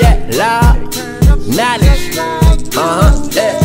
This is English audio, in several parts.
Yeah, loud knowledge. Uh huh. Yeah.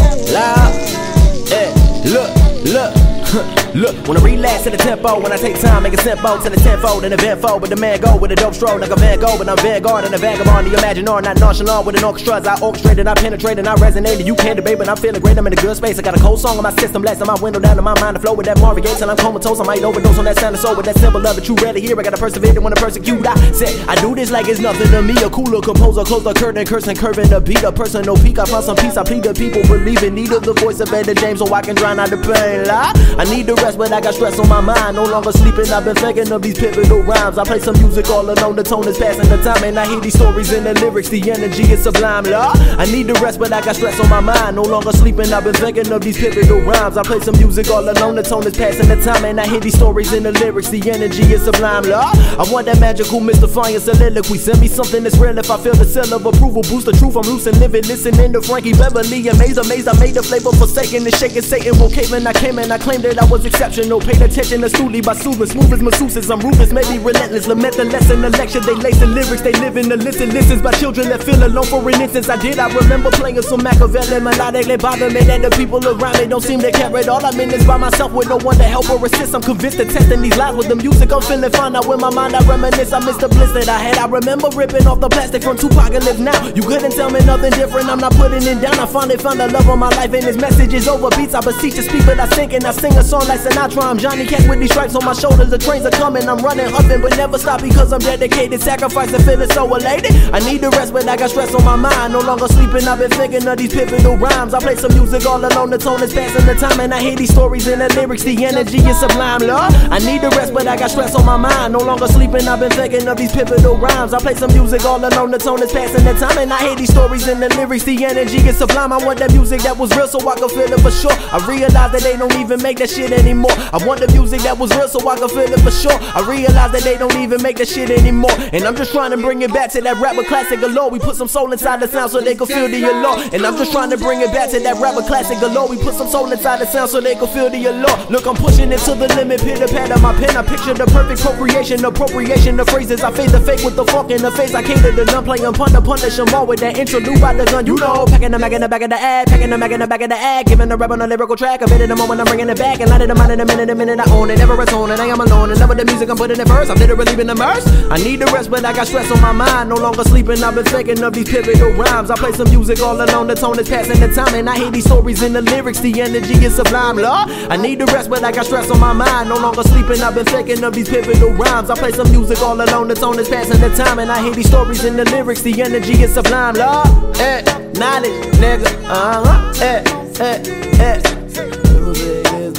Look, when I relax to the tempo, when I take time, make it simple to the tenfold and eventful. But the man go with a dope stroll like a Van Gogh, but I'm Vanguard and a vagabond. The imagine not nonchalant with an orchestra. I orchestrated, I penetrated, I resonated. You can't debate, but I'm feeling great. I'm in a good space. I got a cold song on my system, blasting my window down to my mind to flow with that Marvin Gaye till I'm comatose. I might overdose on that sound of soul with that symbol of it. You rarely hear. I gotta persevere I persecute. I said I do this like it's nothing to me. A cooler composer, close the curtain, cursing, curving the beat. A personal peak. I found some peace. I plead the people believe in need of the voice of Etta James so I can drown out the pain. Lie. I need the rest, but I got stress on my mind. No longer sleeping. I've been thinking of these pivotal rhymes. I play some music all alone. The tone is passing the time, and I hear these stories in the lyrics. The energy is sublime. Law. I need the rest, but I got stress on my mind. No longer sleeping. I've been thinking of these pivotal rhymes. I play some music all alone. The tone is passing the time, and I hear these stories in the lyrics. The energy is sublime. Law. I want that magical, mystifying soliloquy. Send me something that's real if I feel the seal of approval. Boost the truth. I'm loose and living. Listening to Frankie Beverly. Amazed, amazed. I made the flavor forsaken and shaking. Satan will cave in. I came and I claimed that I was exceptional. Paid attention astutely by soothing. Smooth as masseuses. I'm ruthless, maybe relentless. Lament the lesson, the lecture. They lacing lyrics. They live in the listen. Listens by children that feel alone for an instance. I did. I remember playing some Machiavelli. they bother me that the people around me don't seem to care at all. I'm in this by myself with no one to help or assist. I'm convinced that testing these lies with the music. I'm feeling fine now with my mind. I reminisce. I miss the bliss that I had. I remember ripping off the plastic from Tupac and live now. You couldn't tell me nothing different. I'm not putting it down. I finally found the love of my life and this message is over beats. I beseech to speak, but I sink and I sing a song like Sinatra. I'm Johnny Cash with these stripes on my shoulders. The trains are coming. I'm running, huffing, but never stop because I'm dedicated. Sacrificing, feeling so elated. I need the rest, but I got stress on my mind. No longer sleeping. I've been thinking of these pivotal rhymes. I play some music all alone. The tone is passing the time, and I hear these stories in the lyrics. The energy is sublime, love. I need the rest, but I got stress on my mind. No longer sleeping. I've been thinking of these pivotal rhymes. I play some music all alone. The tone is passing the time, and I hear these stories in the lyrics. The energy is sublime. I want that music that was real, so I can feel it for sure. I realize that they don't even make that shit anymore. I want the music that was real, so I can feel it for sure. I realize that they don't even make that shit anymore. And I'm just trying to bring it back to that rapper classic galore. We put some soul inside the sound so they can feel the allure. And I'm just trying to bring it back to that rapper classic galore. We put some soul inside the sound so they can feel the allure. Look, I'm pushing it to the limit, pitter patter my pen. I picture the perfect procreation, appropriation of phrases. I fade the fake with the funk in the face. I cater to none, playing pun to punish them all with that interlude by the gun. You know, packing the mag in the back of the ad, packing the mag in the back of the ad, giving the rap on a lyrical track. I'm in the moment, I'm bringing it back, and lighting the mind in a minute, a minute I own it. Never atone, and I am alone. And never the music I'm putting it first. I'm literally been immersed. I need the rest, but I got stress on my mind. No longer sleeping, I've been thinking of these pivotal rhymes. I play some music all alone, the tone is passing the time, and I hear these stories in the lyrics. The energy is sublime, Lord. I need the rest, but I got stress on my mind. No longer sleeping, I've been thinking of these pivotal rhymes. I play some music all alone, the tone is passing the time, and I hear these stories in the lyrics. The energy is sublime, Lord. Eh, knowledge, nigga. Uh huh. Eh, eh, eh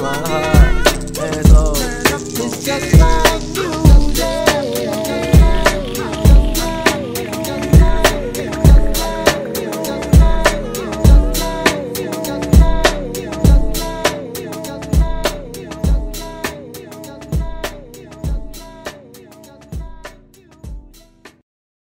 my heart. Asshole. It's just